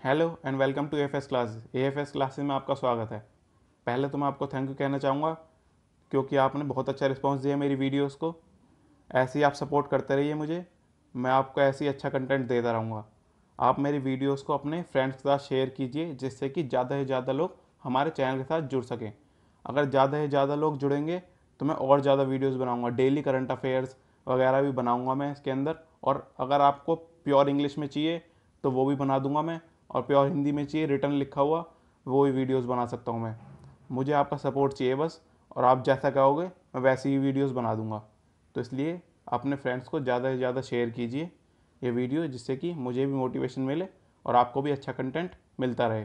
Hello and welcome to F S classes. A F S classes में आपका स्वागत है। पहले तो मैं आपको थैंक यू कहना चाहूँगा, क्योंकि आपने बहुत अच्छा रिस्पांस दिया मेरी वीडियोस को। ऐसे ही आप सपोर्ट करते रहिए मुझे। मैं आपको ऐसे ही अच्छा कंटेंट देता रहूँगा। आप मेरी वीडियोस को अपने फ्रेंड्स के साथ शेयर कीजिए, जिससे कि ज़्यादा से ज़्यादा लोग हमारे चैनल के साथ जुड़ सकें। अगर ज़्यादा से ज़्यादा लोग जुड़ेंगे तो मैं और ज़्यादा वीडियोस बनाऊँगा डेली करंट अफेयर्स वगैरह भी बनाऊँगा मैं इसके अंदर। और अगर आपको प्योर इंग्लिश में चाहिए तो वो भी बना दूँगा मैं। और प्योर हिंदी में चाहिए, रिटर्न लिखा हुआ वो ही वीडियोस बना सकता हूँ मैं। मुझे आपका सपोर्ट चाहिए बस, और आप जैसा कहोगे, मैं वैसी ही वीडियोस बना दूँगा। तो इसलिए अपने फ्रेंड्स को ज़्यादा से ज़्यादा शेयर कीजिए ये वीडियो जिससे कि मुझे भी मोटिवेशन मिले और आपको भी अच्छा कंटेंट मिलता रहे।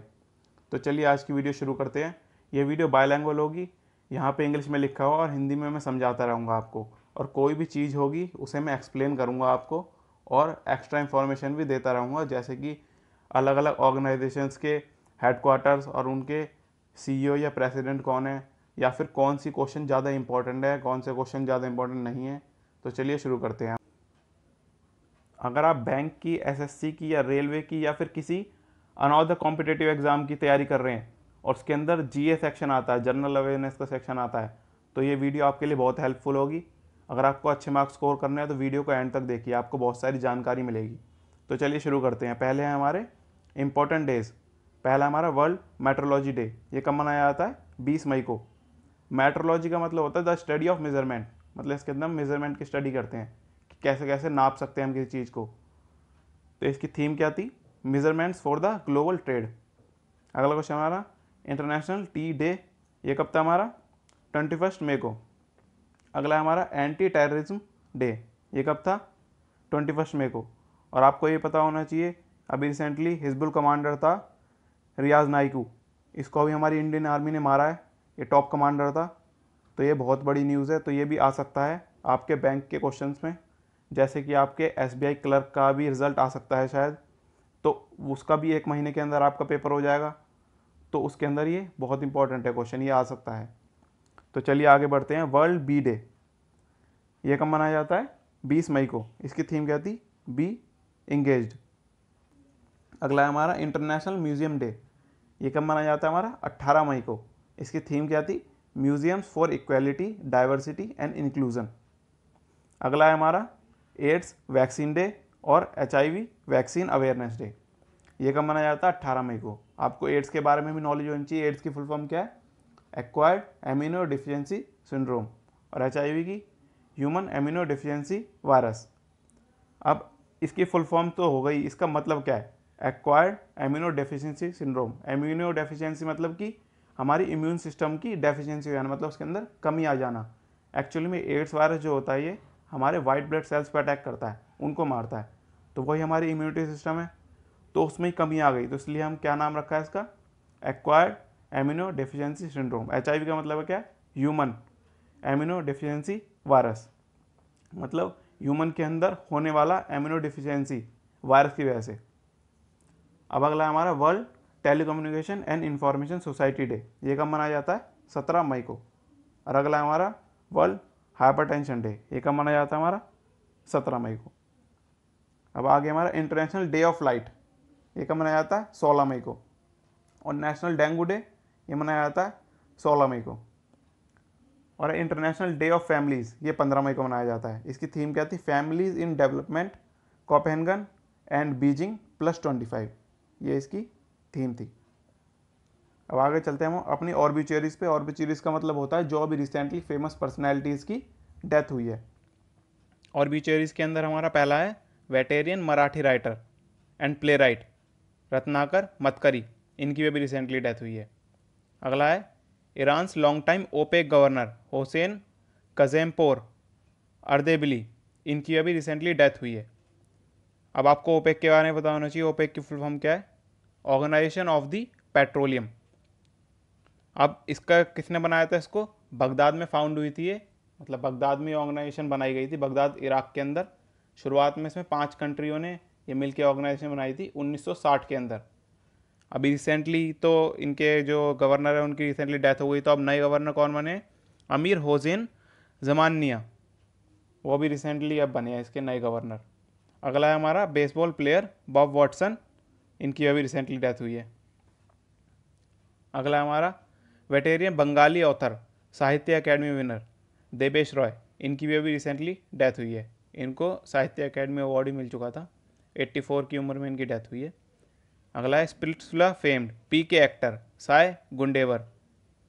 तो चलिए आज की वीडियो शुरू करते हैं। ये वीडियो बायलैंग्वल होगी, यहाँ पे इंग्लिश में लिखा हुआ और हिंदी में मैं समझाता रहूँगा आपको। और कोई भी चीज़ होगी, उसे मैं एक्सप्लेन करूँगा आपको और एक्स्ट्रा इन्फॉर्मेशन भी देता रहूँगा, जैसे कि अलग अलग ऑर्गेनाइजेशंस के हेडक्वार्टर्स और उनके सीईओ या प्रेसिडेंट कौन है? या फिर कौन सी क्वेश्चन ज़्यादा इंपॉर्टेंट है कौन से क्वेश्चन ज़्यादा इंपॉर्टेंट नहीं है? तो चलिए शुरू करते हैं। अगर आप बैंक की एसएससी की या रेलवे की या फिर किसी अनदर कॉम्पिटेटिव एग्ज़ाम की तैयारी कर रहे हैं और उसके अंदर जीए सेक्शन आता है जनरल अवेयरनेस का सेक्शन आता है तो ये वीडियो आपके लिए बहुत हेल्पफुल होगी। अगर आपको अच्छे मार्क्स स्कोर करने हैं तो वीडियो को एंड तक देखिए, आपको बहुत सारी जानकारी मिलेगी। तो चलिए शुरू करते हैं। पहले हैं हमारे इंपॉर्टेंट डेज़ पहला हमारा वर्ल्ड मेट्रोलॉजी डे ये कब मनाया जाता है? बीस मई को। मेट्रोलॉजी का मतलब होता है द स्टडी ऑफ़ मेज़रमेंट मतलब इसके अंदर मेज़रमेंट की स्टडी करते हैं, कि कैसे कैसे नाप सकते हैं हम किसी चीज़ को। तो इसकी थीम क्या थी? Measurements for the global trade अगला क्वेश्चन हमारा इंटरनेशनल टी डे ये कब था हमारा? ट्वेंटी फ़र्स्ट मे को। अगला हमारा एंटी टेररिज्म डे ये कब था? ट्वेंटी फ़र्स्ट मे को। और आपको ये पता होना चाहिए अभी रिसेंटली हिजबुल कमांडर था, रियाज नाइकू इसको अभी हमारी इंडियन आर्मी ने मारा है, ये टॉप कमांडर था। तो ये बहुत बड़ी न्यूज़ है तो ये भी आ सकता है आपके बैंक के क्वेश्चन में। जैसे कि आपके एसबीआई क्लर्क का भी रिज़ल्ट आ सकता है शायद। तो उसका भी एक महीने के अंदर आपका पेपर हो जाएगा। तो उसके अंदर ये बहुत इंपॉर्टेंट है क्वेश्चन ये आ सकता है। तो चलिए आगे बढ़ते हैं वर्ल्ड बी डे ये कब मनाया जाता है? 20 मई को। इसकी थीम क्या थी? बी इंगेज्ड अगला है हमारा इंटरनेशनल म्यूज़ियम डे ये कब मनाया जाता है हमारा? 18 मई को। इसकी थीम क्या थी? Museums for equality diversity and inclusion अगला है हमारा एड्स वैक्सीन डे और एचआईवी वैक्सीन अवेयरनेस डे ये कब मनाया जाता है? अट्ठारह मई को। आपको एड्स के बारे में भी नॉलेज होनी चाहिए। एड्स की फुल फॉर्म क्या है? एक्वायर्ड एमिनो डिफिशेंसी सिंड्रोम और एचआईवी की ह्यूमन एमिनो डिफिशेंसी वायरस अब इसकी फुल फॉर्म तो हो गई। इसका मतलब क्या है? Acquired amino deficiency syndrome immuno deficiency मतलब कि हमारी इम्यून सिस्टम की डेफिशिएंसी हो जाना मतलब उसके अंदर कमी आ जाना। एक्चुअली में एड्स वायरस जो होता है, ये हमारे वाइट ब्लड सेल्स पर अटैक करता है, उनको मारता है। तो वही हमारी इम्यूनिटी सिस्टम है तो उसमें ही कमी आ गई। तो इसलिए हम क्या नाम रखा है इसका? Acquired amino deficiency syndrome HIV का मतलब है क्या? ह्यूमन एमिनो डेफिशिएंसी वायरस मतलब ह्यूमन के अंदर होने वाला एमिनो डिफिशियंसी वायरस की वजह से। अब अगला हमारा world telecommunication and information society day. ये कब मनाया जाता है? सत्रह मई को। और अगला हमारा वर्ल्ड हाइपरटेंशन डे। ये कब मनाया जाता है हमारा? सत्रह मई को। अब आगे हमारा इंटरनेशनल डे ऑफ़ लाइट। ये कब मनाया जाता है? सोलह मई को। और नेशनल डेंगू डे, ये मनाया जाता है सोलह मई को। और इंटरनेशनल डे ऑफ़ फैमिलीज़, ये पंद्रह मई को मनाया जाता है। इसकी थीम क्या थी? Families in development Copenhagen and Beijing plus twenty five. ये इसकी थीम थी। अब आगे चलते हैं हम अपनी ऑर्बिचुअरीज़ पे। ऑर्बिचुअरीज़ का मतलब होता है जो अभी रिसेंटली फ़ेमस पर्सनैलिटीज़ की डेथ हुई है। ऑर्बिचुअरीज़ के अंदर हमारा पहला है veteran Marathi writer and playwright Ratnakar Matkari. इनकी भी अभी रिसेंटली डेथ हुई है। अगला है Iran's long time OPEC governor Hossein Kazempour Ardebili. इनकी अभी रिसेंटली डेथ हुई है। अब आपको ओपेक के बारे में पता होना चाहिए ओपेक की फुल फॉर्म क्या है? ऑर्गेनाइजेशन ऑफ़ द पेट्रोलियम अब इसका किसने बनाया था इसको? बगदाद में फाउंड हुई थी ये। मतलब बगदाद में ऑर्गेनाइजेशन बनाई गई थी, बगदाद, इराक के अंदर। शुरुआत में इसमें पाँच कंट्रियों ने ये मिलकर ऑर्गेनाइजेशन बनाई थी 1960 के अंदर। अभी रिसेंटली तो इनके जो गवर्नर है, उनकी रिसेंटली डेथ हो गई तो अब नए गवर्नर कौन बने? अमीर होसेन जमानिया। वो भी रिसेंटली अब बने हैं, इसके नए गवर्नर अगला है हमारा बेसबॉल प्लेयर बॉब वॉटसन इनकी अभी रिसेंटली डेथ हुई है। अगला हमारा veteran Bengali author Sahitya Akademi winner Debesh Roy, इनकी भी अभी रिसेंटली डेथ हुई है। इनको साहित्य अकेडमी अवार्ड ही मिल चुका था। 84 की उम्र में इनकी डेथ हुई है। अगला है स्पिरिट्सुला famed P K actor Sai Gundewar,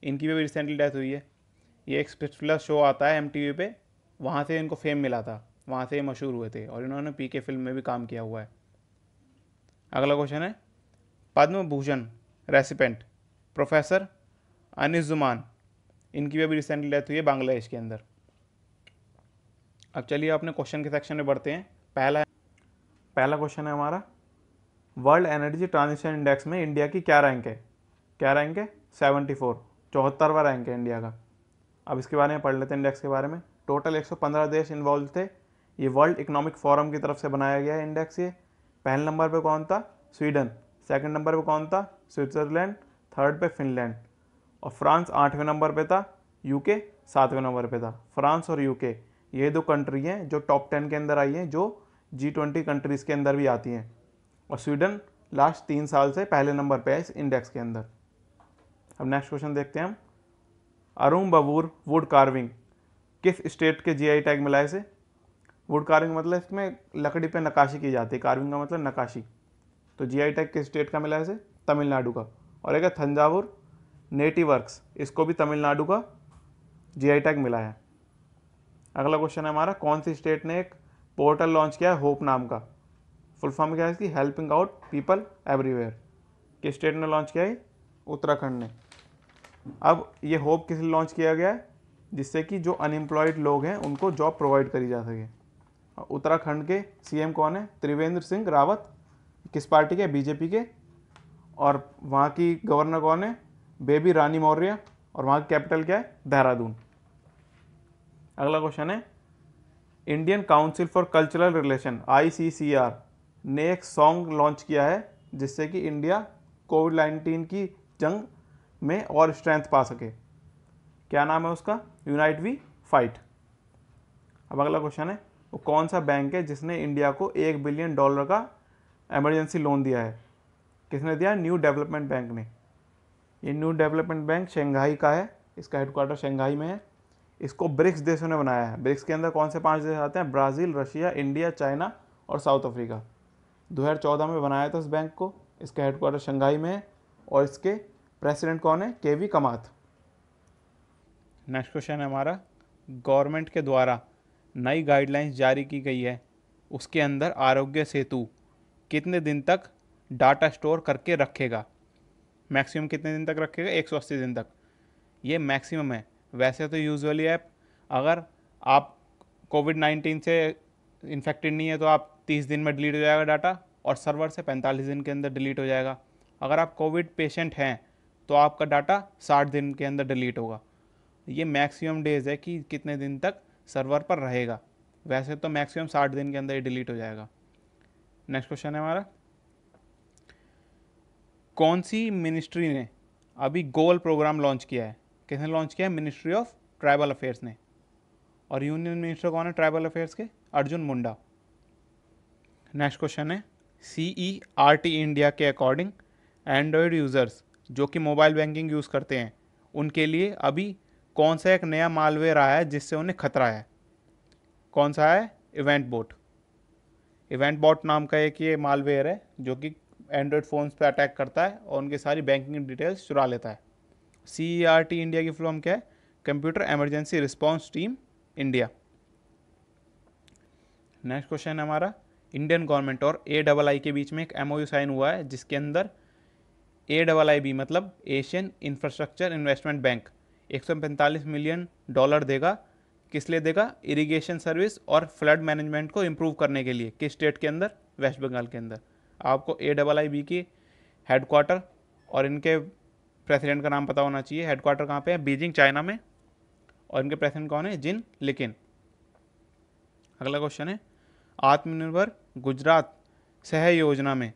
इनकी भी रिसेंटली डेथ हुई है। ये एक स्पिरिट्सुला शो आता है एम पे, वहाँ से इनको फेम मिला था। वहाँ से मशहूर हुए थे और इन्होंने पी के फ़िल्म में भी काम किया हुआ है। अगला क्वेश्चन है पद्म भूषण रेसिपेंट प्रोफेसर अनिजुमान इनकी भी अभी रिसेंटली डेथ हुई है बांग्लादेश के अंदर। अब चलिए अपने क्वेश्चन के सेक्शन में बढ़ते हैं। पहला पहला क्वेश्चन है हमारा वर्ल्ड एनर्जी ट्रांजिशन इंडेक्स में इंडिया की क्या रैंक है? क्या रैंक है? सेवेंटी फोर चौहत्तरवा रैंक है इंडिया का। अब इसके बारे में पढ़ लेते हैं इंडेक्स के बारे में। टोटल 115 देश इन्वॉल्व थे। ये वर्ल्ड इकोनॉमिक फोरम की तरफ़ से बनाया गया है इंडेक्स ये। पहले नंबर पे कौन था? स्वीडन। सेकंड नंबर पे कौन था? स्विट्ज़रलैंड। थर्ड पे फिनलैंड। और फ्रांस आठवें नंबर पे था? यूके। सातवें नंबर पे था। फ्रांस और यूके। ये दो कंट्री हैं जो टॉप टेन के अंदर आई हैं, जो जी ट्वेंटी कंट्रीज़ के अंदर भी आती हैं। और स्वीडन लास्ट तीन साल से पहले नंबर पे है इस इंडेक्स के अंदर। अब नेक्स्ट क्वेश्चन देखते हैं हम। अरुण बबूर वुड कार्विंग। किस स्टेट के जीआई टैग मिला इसे? वुड कार्विंग मतलब इसमें लकड़ी पे नकाशी की जाती है। कार्विंग का मतलब नकाशी तो जीआई टैग किस स्टेट का मिला इसे? तमिलनाडु का। और एक है थंजावुर नेटिव वर्क्स। इसको भी तमिलनाडु का जीआई टैग मिला है। अगला क्वेश्चन है हमारा, कौन सी स्टेट ने एक पोर्टल लॉन्च किया है? होप नाम का। फुल फॉर्म क्या है इसकी? हेल्पिंग आउट पीपल एवरीवेयर किस स्टेट ने लॉन्च किया है? उत्तराखंड ने। अब ये होप किस लॉन्च किया गया है? जिससे कि जो अनएम्प्लॉयड लोग हैं, उनको जॉब प्रोवाइड करी जा सके। उत्तराखंड के सीएम कौन है? त्रिवेंद्र सिंह रावत, किस पार्टी के? बीजेपी के। और वहाँ की गवर्नर कौन है? बेबी रानी मौर्य। और वहाँ की कैपिटल क्या है? देहरादून। अगला क्वेश्चन है। Indian council for cultural relation ICCR ने एक सॉन्ग लॉन्च किया है, जिससे कि इंडिया कोविड नाइन्टीन की जंग में और स्ट्रेंथ पा सके। क्या नाम है उसका? Unite we fight. अब अगला क्वेश्चन है। वो कौन सा बैंक है जिसने इंडिया को एक बिलियन डॉलर का एमरजेंसी लोन दिया है? किसने दिया? न्यू डेवलपमेंट बैंक ने। ये न्यू डेवलपमेंट बैंक शंघाई का है। इसका हेडक्वार्टर शंघाई में है। इसको ब्रिक्स देशों ने बनाया है। ब्रिक्स के अंदर कौन से पाँच देश आते हैं? ब्राज़ील, रशिया इंडिया चाइना और साउथ अफ्रीका 2014 में बनाया था इस बैंक को। इसका हेडक्वार्टर शंघाई में है और इसके प्रेसिडेंट कौन है? के वी कमात नेक्स्ट क्वेश्चन है हमारा। गवर्नमेंट के द्वारा नई गाइडलाइंस जारी की गई है। उसके अंदर आरोग्य सेतु कितने दिन तक डाटा स्टोर करके रखेगा? मैक्सिमम कितने दिन तक रखेगा? एक सौ अस्सी दिन तक। ये मैक्सिमम है। वैसे तो यूजुअली ऐप अगर आप कोविड नाइन्टीन से इन्फेक्टेड नहीं है तो आप तीस दिन में डिलीट हो जाएगा डाटा और सर्वर से पैंतालीस दिन के अंदर डिलीट हो जाएगा। अगर आप कोविड पेशेंट हैं तो आपका डाटा साठ दिन के अंदर डिलीट होगा। ये मैक्सिमम डेज़ है कि कितने दिन तक सर्वर पर रहेगा। वैसे तो मैक्सिमम साठ दिन के अंदर ही डिलीट हो जाएगा। नेक्स्ट क्वेश्चन है हमारा। कौन सी मिनिस्ट्री ने अभी गोल प्रोग्राम लॉन्च किया है? किसने लॉन्च किया है? मिनिस्ट्री ऑफ़ ट्राइबल अफेयर्स ने। और यूनियन मिनिस्टर कौन है ट्राइबल अफेयर्स के? अर्जुन मुंडा। नेक्स्ट क्वेश्चन है। C E R T India के अकॉर्डिंग एंड्रॉयड यूज़र्स जो कि मोबाइल बैंकिंग यूज़ करते हैं, उनके लिए अभी कौन सा एक नया मालवेयर आया है जिससे उन्हें खतरा है? कौन सा है? इवेंट बोट इवेंट बॉट नाम का एक ये मालवेयर है, जो कि एंड्रॉयड फ़ोन्स पे अटैक करता है और उनकी सारी बैंकिंग डिटेल्स चुरा लेता है। C E R T India की फॉर्म क्या है? Computer emergency response team India next question है हमारा। इंडियन गवर्नमेंट और ए डबल आई के बीच में एक एम ओ यू साइन हुआ है, जिसके अंदर ए डबल आई बी मतलब Asian infrastructure investment bank 145 million dollar देगा। किस लिए देगा? इरिगेशन सर्विस और फ्लड मैनेजमेंट को इम्प्रूव करने के लिए। किस स्टेट के अंदर? वेस्ट बंगाल के अंदर। आपको ए डबल आई बी की हेडक्वार्टर और इनके प्रेसिडेंट का नाम पता होना चाहिए। हेडक्वार्टर कहाँ पे है? बीजिंग, चाइना में। और इनके प्रेसिडेंट कौन है? जिन लेकिन। अगला क्वेश्चन है, आत्मनिर्भर गुजरात सह योजना में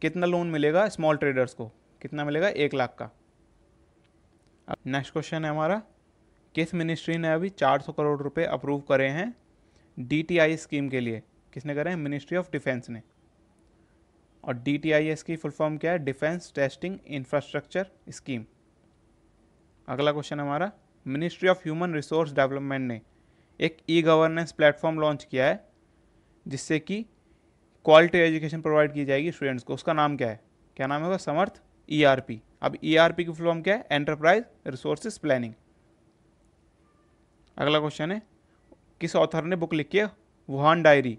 कितना लोन मिलेगा स्मॉल ट्रेडर्स को? कितना मिलेगा? एक लाख का। नेक्स्ट क्वेश्चन है हमारा, किस मिनिस्ट्री ने अभी 400 करोड़ रुपए अप्रूव करे हैं डीटीआई स्कीम के लिए? किसने करे हैं? मिनिस्ट्री ऑफ़ डिफेंस ने। और डी टी आई एस की फुल फॉर्म क्या है? Defence testing infrastructure scheme. अगला क्वेश्चन हमारा, ministry of human resource development ने एक ई गवर्नेंस प्लेटफॉर्म लॉन्च किया है, जिससे कि क्वालिटी एजुकेशन प्रोवाइड की जाएगी स्टूडेंट्स को। उसका नाम क्या है? क्या नाम होगा समर्थ ई आर पी अब ई आर पी की फुल फॉर्म क्या है? एंटरप्राइज रिसोर्सेज प्लानिंग अगला क्वेश्चन है, किस ऑथर ने बुक लिखी है? Wuhan diary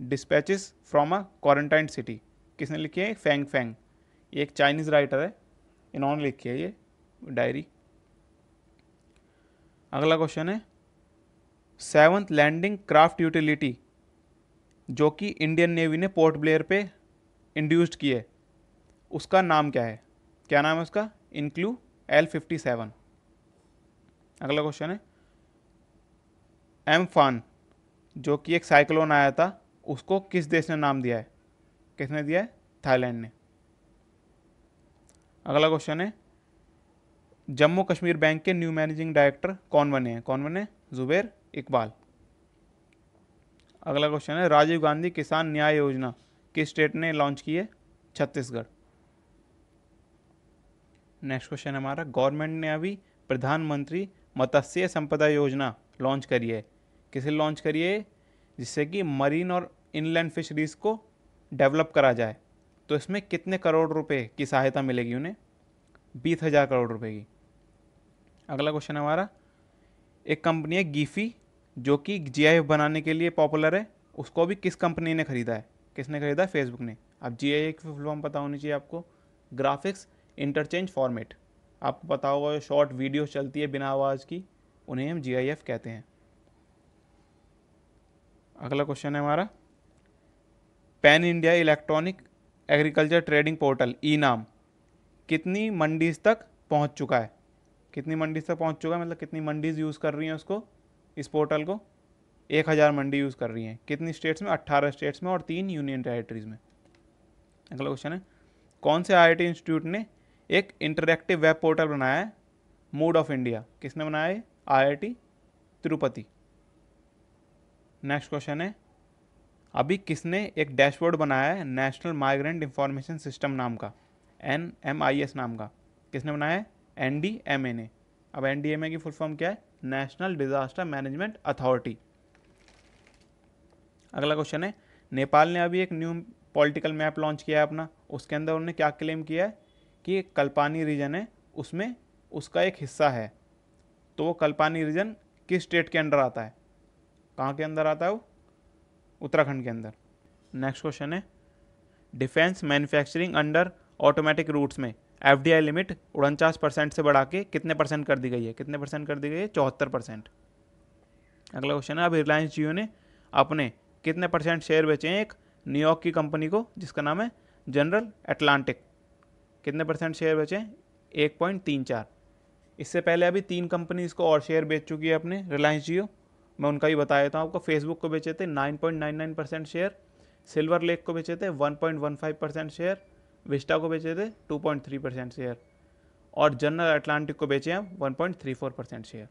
dispatches from a quarantine city किसने लिखी है? फैंग फैंग ये एक चाइनीज़ राइटर है. इन्होंने लिखी है ये डायरी अगला क्वेश्चन है सेवंथ लैंडिंग क्राफ्ट यूटिलिटी जो कि इंडियन नेवी ने पोर्ट ब्लेयर पे इंड्यूस्ड की है. उसका नाम क्या है? क्या नाम है उसका? इनक्लू एल फिफ्टी सेवन अगला क्वेश्चन है। एम फान जो कि एक साइक्लोन आया था, उसको किस देश ने नाम दिया है? किसने दिया है? थाईलैंड ने। अगला क्वेश्चन है। जम्मू कश्मीर बैंक के न्यू मैनेजिंग डायरेक्टर कौन बने हैं? कौन बने? जुबेर इकबाल। अगला क्वेश्चन है। राजीव गांधी किसान न्याय योजना किस स्टेट ने लॉन्च की है? छत्तीसगढ़। नेक्स्ट क्वेश्चन हमारा। गवर्नमेंट ने अभी प्रधानमंत्री मत्स्य संपदा योजना लॉन्च करी है। किसे लॉन्च करी है? जिससे कि मरीन और इनलैंड फिशरीज को डेवलप करा जाए। तो इसमें कितने करोड़ रुपए की सहायता मिलेगी उन्हें? बीस हज़ार करोड़ रुपए की। अगला क्वेश्चन हमारा। एक कंपनी है गीफी, जो कि GIF बनाने के लिए पॉपुलर है। उसको भी किस कंपनी ने ख़रीदा है? किसने ख़रीदा है? फेसबुक ने। अब जी आई की फुल फॉर्म पता होनी चाहिए आपको। Graphics interchange format. आपको पता होगा जो शॉर्ट वीडियो चलती है बिना आवाज़ की, उन्हें हम जीआईएफ कहते हैं। अगला क्वेश्चन है हमारा। Pan India electronic agriculture trading portal, E NAM, कितनी मंडीज तक पहुँच चुका है? कितनी मंडीज तक पहुँच चुका है? मतलब कितनी मंडीज यूज़ कर रही हैं उसको, इस पोर्टल को? एक हज़ार मंडी यूज़ कर रही हैं। कितनी स्टेट्स में? अट्ठारह स्टेट्स में और तीन यूनियन टेरेटरीज़ में। अगला क्वेश्चन है, कौन से आईआईटी इंस्टीट्यूट ने एक इंटरेक्टिव वेब पोर्टल बनाया है मूड ऑफ़ इंडिया किसने बनाया है आई तिरुपति। नेक्स्ट क्वेश्चन है। अभी किसने एक डैशबोर्ड बनाया है नेशनल माइग्रेंट इंफॉर्मेशन सिस्टम नाम का? एन एम आई एस नाम का। किसने बनाया है? एन डी एम ए ने। अब एन डी एम ए की फुल फॉर्म क्या है? नेशनल डिजास्टर मैनेजमेंट अथॉरिटी अगला क्वेश्चन है। नेपाल ने अभी एक न्यू पॉलिटिकल मैप लॉन्च किया है अपना। उसके अंदर उन्होंने क्या क्लेम किया है? कि कल्पानी रीजन है, उसमें उसका एक हिस्सा है। तो वो कल्पानी रीजन किस स्टेट के अंडर आता है? कहाँ के अंदर आता है वो? उत्तराखंड के अंदर। नेक्स्ट क्वेश्चन है, defence manufacturing under automatic routes में एफडीआई लिमिट उनचास परसेंट से बढ़ा के कितने परसेंट कर दी गई है? कितने परसेंट कर दी गई है? चौहत्तर परसेंट। अगला क्वेश्चन है, अब रिलायंस जियो ने अपने कितने परसेंट शेयर बेचे हैं एक न्यूयॉर्क की कंपनी को, जिसका नाम है जनरल एटलांटिक कितने परसेंट शेयर बेचे? एक पॉइंट तीन चार। इससे पहले अभी तीन कंपनीज़ को और शेयर बेच चुकी है अपने रिलायंस जियो मैं उनका ही बता देता हूँ, आपको फेसबुक को बेचे थे nine point nine nine percent share silver lake को बेचे थे one point one five percent share Vista को बेचे थे two point three percent share और जनरल अटलांटिक को बेचे हैं one point three four percent share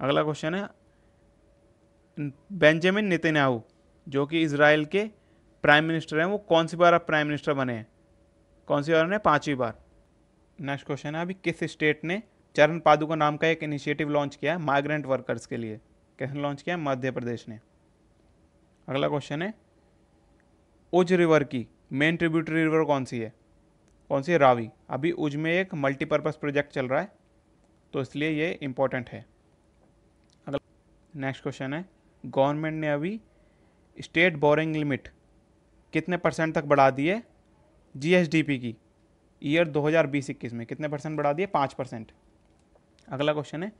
अगला क्वेश्चन है बेंजामिन नितिन्याहू जो कि इसराइल के प्राइम मिनिस्टर हैं, वो कौन सी बार अब प्राइम मिनिस्टर बने हैं? कौन सी बार पांचवी बार। नेक्स्ट क्वेश्चन है, अभी किस स्टेट ने चरण पादुका नाम का एक इनिशिएटिव लॉन्च किया है माइग्रेंट वर्कर्स के लिए? कैसे लॉन्च किया मध्य प्रदेश ने। अगला क्वेश्चन है, उज रिवर की मेन ट्रिब्यूटरी रिवर कौन सी है? कौन सी है? रावी। अभी उज में एक मल्टीपर्पज़ प्रोजेक्ट चल रहा है तो इसलिए ये इम्पोर्टेंट है। अगला नेक्स्ट क्वेश्चन है गवर्नमेंट ने अभी स्टेट बोरिंग लिमिट कितने परसेंट तक बढ़ा दी है? जीएसडीपी की ईयर 2020-21 में। कितने परसेंट बढ़ा दिए? पाँच परसेंट अगला क्वेश्चन है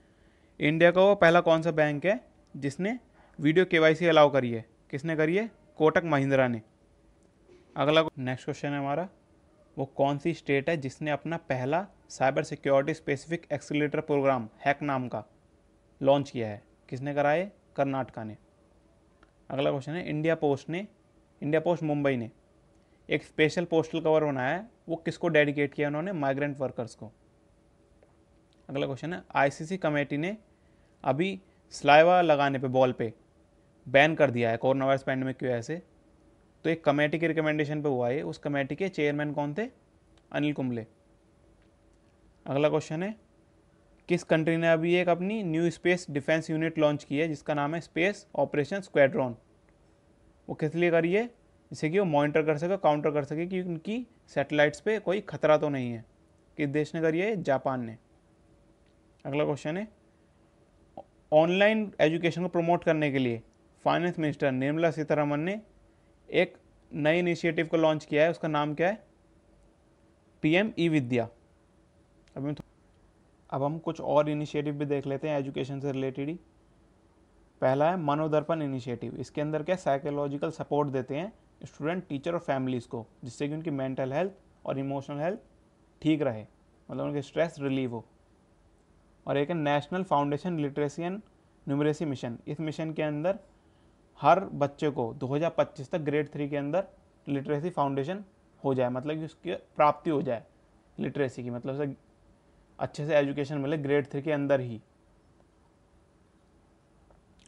इंडिया का वो पहला कौन सा बैंक है जिसने वीडियो के अलाउ करी है? किसने करी है? कोटक महिंद्रा ने। अगला नेक्स्ट क्वेश्चन है हमारा, वो कौन सी स्टेट है जिसने अपना पहला cyber security specific exercise program hack नाम का लॉन्च किया है? किसने करा है कर्नाटका ने। अगला क्वेश्चन है इंडिया पोस्ट ने इंडिया पोस्ट मुंबई ने। एक स्पेशल पोस्टल कवर बनाया है, वो किसको डेडिकेट किया उन्होंने? माइग्रेंट वर्कर्स को। अगला क्वेश्चन है आईसीसी कमेटी ने अभी स्लाइवा लगाने पे बॉल पे बैन कर दिया है कोरोना वायरस पैंडमिक की वजह से। तो एक कमेटी के रिकमेंडेशन पे हुआ है उस कमेटी के चेयरमैन कौन थे? अनिल कुंबले। अगला क्वेश्चन है, किस कंट्री ने अभी एक अपनी new space defence unit launch की है, जिसका नाम है स्पेस ऑपरेशन स्क्वाड्रॉन वो किस लिए करी है? जिससे कि वो मॉनिटर कर सके काउंटर कर सके कि उनकी सैटेलाइट्स पे कोई खतरा तो नहीं है। किस देश ने करी है? जापान ने। अगला क्वेश्चन है ऑनलाइन एजुकेशन को प्रमोट करने के लिए फाइनेंस मिनिस्टर निर्मला सीतारमन ने एक नए इनिशिएटिव को लॉन्च किया है, उसका नाम क्या है? पीएम ई विद्या अभी हम अब हम कुछ और इनिशिएटिव भी देख लेते हैं एजुकेशन से रिलेटेड ही। पहला है मनोदर्पण इनिशिएटिव इसके अंदर क्या साइकोलॉजिकल सपोर्ट देते हैं? स्टूडेंट, टीचर और फैमिलीज़ को, जिससे कि उनकी मेंटल हेल्थ और इमोशनल हेल्थ ठीक रहे मतलब उनके स्ट्रेस रिलीव हो। और एक है national foundation literacy and numeracy mission. इस मिशन के अंदर हर बच्चे को 2025 तक ग्रेड थ्री के अंदर लिटरेसी फाउंडेशन हो जाए मतलब कि उसकी प्राप्ति हो जाए लिटरेसी की मतलब उसे अच्छे से एजुकेशन मिले ग्रेड थ्री के अंदर ही।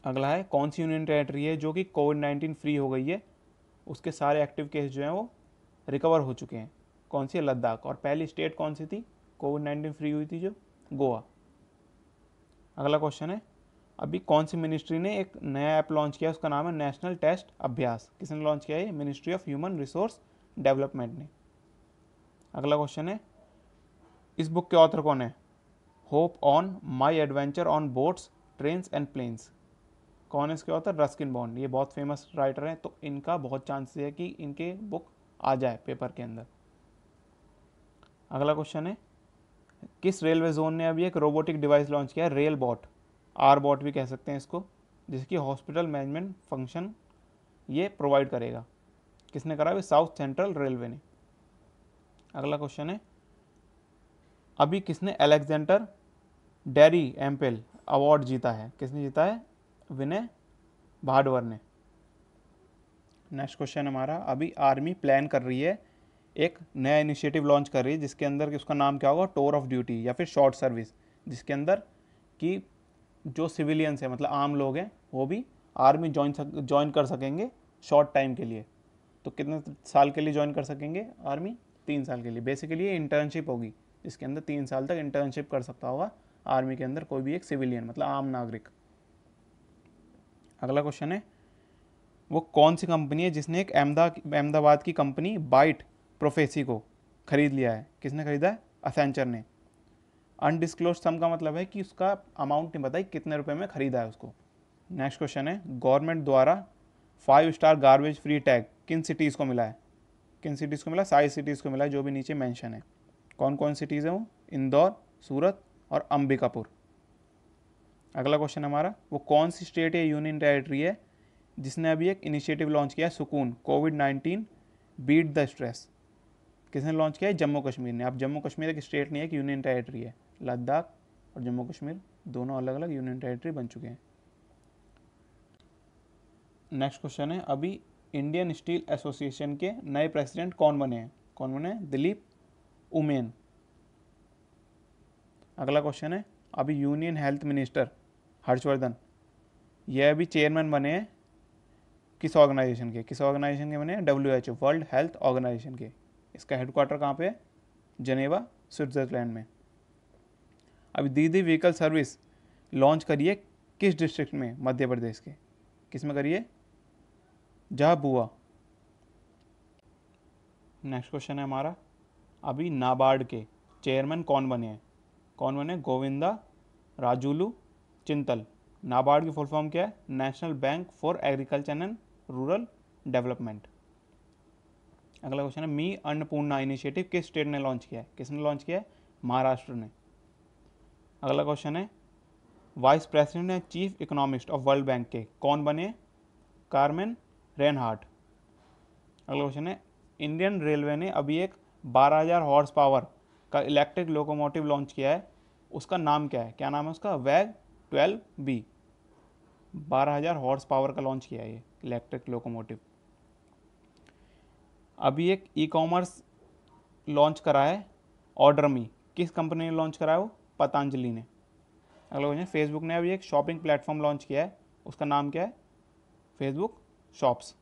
अगला है, कौन सी यूनियन टेरेटरी है जो कि कोविड नाइन्टीन फ्री हो गई है? उसके सारे एक्टिव केस जो हैं वो रिकवर हो चुके हैं। कौन सी? है लद्दाख। और पहली स्टेट कौन सी थी? कोविड नाइन्टीन फ्री हुई थी जो? गोवा। अगला क्वेश्चन है। अभी कौन सी मिनिस्ट्री ने एक नया ऐप लॉन्च किया उसका नाम है नेशनल टेस्ट अभ्यास। किसने लॉन्च किया है? Ministry of human resource development ने। अगला क्वेश्चन है। इस बुक के ऑथर कौन है? Hope on my adventure on boats train and planes. कौन है इसके ऑथर रस्किन बॉन्ड ये बहुत फ़ेमस राइटर हैं तो इनका बहुत चांसेस है कि इनके बुक आ जाए पेपर के अंदर। अगला क्वेश्चन है, किस रेलवे जोन ने अभी एक रोबोटिक डिवाइस लॉन्च किया है? रेल बॉट आर बॉट भी कह सकते हैं इसको, जिसकी हॉस्पिटल मैनेजमेंट फ़ंक्शन ये प्रोवाइड करेगा। किसने करा? साउथ सेंट्रल रेलवे ने। अगला क्वेश्चन है, अभी किसने अलेक्जेंडर डेरी एम्पेल अवार्ड जीता है? किसने जीता है? विनय भाडवर ने नेक्स्ट क्वेश्चन हमारा, अभी आर्मी प्लान कर रही है, एक नया इनिशिएटिव लॉन्च कर रही है, जिसके अंदर कि उसका नाम क्या होगा टोर ऑफ़ ड्यूटी या फिर शॉर्ट सर्विस जिसके अंदर कि जो सिविलियंस हैं मतलब आम लोग हैं, वो भी आर्मी ज्वाइन सक ज्वाइन कर सकेंगे शॉर्ट टाइम के लिए। तो कितने साल के लिए ज्वाइन कर सकेंगे आर्मी तीन साल के लिए। बेसिकली ये इंटर्नशिप होगी, जिसके अंदर तीन साल तक इंटर्नशिप कर सकता होगा आर्मी के अंदर कोई भी एक सिविलियन मतलब आम नागरिक। अगला क्वेश्चन है, वो कौन सी कंपनी है जिसने एक अहमदा, अहमदाबाद की कंपनी बाइट प्रोफेसी को खरीद लिया है? किसने खरीदा है? असेंचर ने। अनडिस्क्लोज सम का मतलब है कि उसका अमाउंट नहीं बताई कितने रुपए में खरीदा है उसको। नेक्स्ट क्वेश्चन है गवर्नमेंट द्वारा five star garbage free tag किन सिटीज़ को मिला है? किन सिटीज़ को मिला? साइज़ सिटीज़ को मिला जो भी नीचे मेंशन है। कौन कौन सिटीज़ है वो? इंदौर, सूरत और अंबिकापुर। अगला क्वेश्चन हमारा, वो कौन सी स्टेट या यूनियन टेरेटरी है जिसने अभी एक इनिशिएटिव लॉन्च किया है Sukoon covid nineteen beat the stress किसने लॉन्च किया है? जम्मू कश्मीर ने। अब जम्मू कश्मीर एक स्टेट नहीं है कि यूनियन टेरेटरी है। लद्दाख और जम्मू कश्मीर दोनों अलग अलग यूनियन टेरेटरी बन चुके हैं। नेक्स्ट क्वेश्चन है, अभी इंडियन स्टील एसोसिएशन के नए प्रेसिडेंट कौन बने हैं? कौन बने हैं? दिलीप उमेन। अगला क्वेश्चन है, अभी यूनियन हेल्थ मिनिस्टर हर्षवर्धन, ये अभी चेयरमैन बने हैं किस ऑर्गेनाइजेशन के? किस ऑर्गेनाइजेशन के बने? हैं W H O world health organization के। इसका हेडक्वार्टर कहाँ पे है? जनेवा स्विट्ज़रलैंड में। अभी दीदी व्हीकल सर्विस लॉन्च करिए किस डिस्ट्रिक्ट में? मध्य प्रदेश के। किसमें करिए? जहाँ बुआ नेक्स्ट क्वेश्चन है हमारा। अभी नाबार्ड के चेयरमैन कौन बने हैं? कौन बने? गोविंदा, राजूलू चिंतल। नाबार्ड की फुल फॉर्म क्या है? National bank for agriculture and rural development. अगला क्वेश्चन है, मी अन्नपूर्णा इनिशिएटिव किस स्टेट ने लॉन्च किया है? किसने लॉन्च किया है? महाराष्ट्र ने। अगला क्वेश्चन है, vice president and chief economist of World Bank के कौन बने कार्मेन रेनहार्ट। अगला क्वेश्चन है, इंडियन रेलवे ने अभी एक 12000 हॉर्स पावर का इलेक्ट्रिक लोकोमोटिव लॉन्च किया है, उसका नाम क्या है? क्या नाम है उसका? वैग ट्वेल्व बी, बारह हज़ार हॉर्स पावर का लॉन्च किया है ये इलेक्ट्रिक लोकोमोटिव अभी एक ई कॉमर्स लॉन्च करा है ऑर्डर मी किस कंपनी ने लॉन्च करा है वो? पतंजलि ने. अगला क्वेश्चन फेसबुक ने अभी एक शॉपिंग प्लेटफॉर्म लॉन्च किया है, उसका नाम क्या है? फेसबुक शॉप्स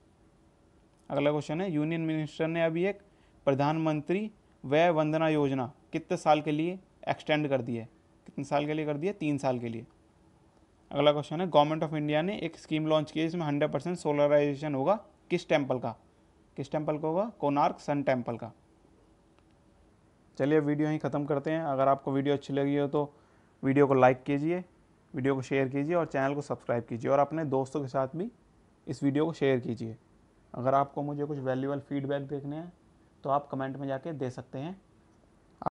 अगला क्वेश्चन है यूनियन मिनिस्टर ने अभी एक प्रधानमंत्री व्यय वंदना योजना कितने साल के लिए एक्सटेंड कर दी है? कितने साल के लिए कर दी है? तीन साल के लिए. अगला क्वेश्चन है गवर्नमेंट ऑफ़ इंडिया ने एक स्कीम लॉन्च की है इसमें हंड्रेड परसेंट सोलराइजेशन होगा किस टेंपल का? किस टेंपल का होगा? कोनार्क सन टेंपल का। चलिए वीडियो यहीं ख़त्म करते हैं। अगर आपको वीडियो अच्छी लगी हो तो वीडियो को लाइक कीजिए वीडियो को शेयर कीजिए और चैनल को सब्सक्राइब कीजिए और अपने दोस्तों के साथ भी इस वीडियो को शेयर कीजिए। अगर आपको मुझे कुछ वैल्यूबल फीडबैक देखने हैं तो आप कमेंट में जाके दे सकते हैं।